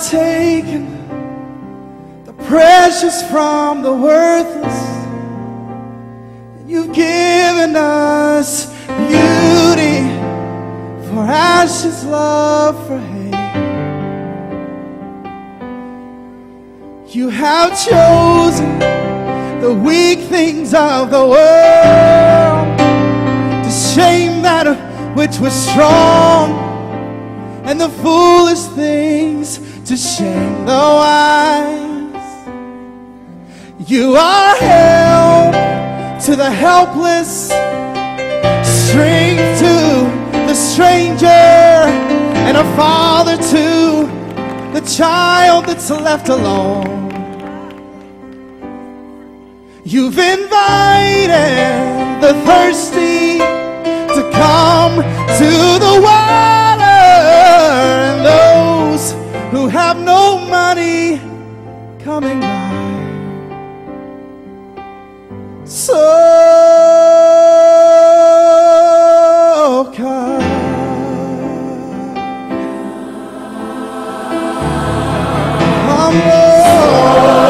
Taken the precious from the worthless. And You've given us beauty for ashes, love for hate. You have chosen the weak things of the world to shame that which was strong and the foolish things to shame the wise. You are help to the helpless, strength to the stranger, and a father to the child that's left alone. You've invited the thirsty to come to the those who have no money coming by. So. Come, Lord.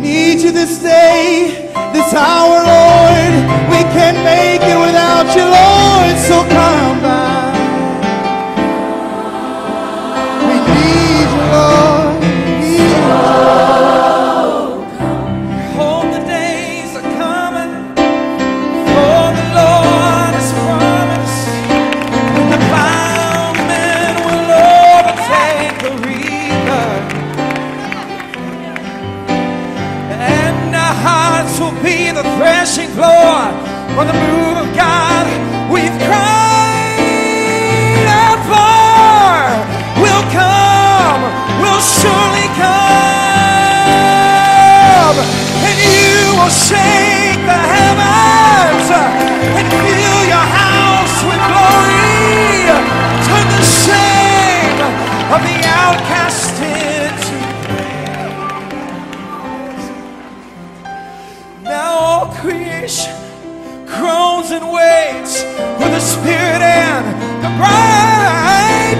Need you this day, this hour, Lord. We can't make it without you, Lord. So come for the move of God.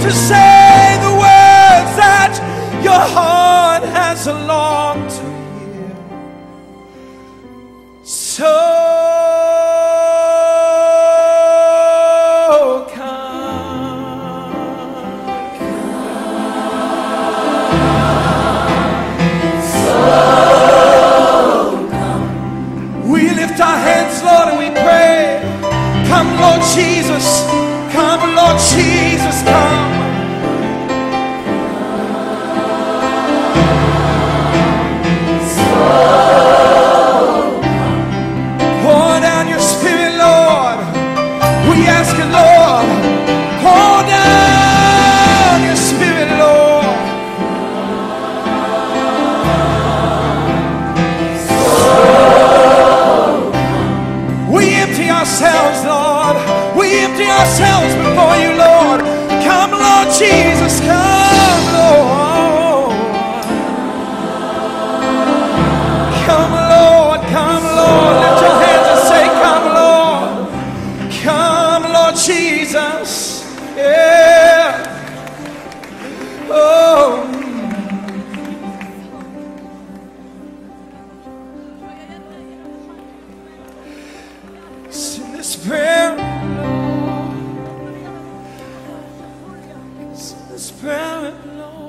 To say this prayer, Lord.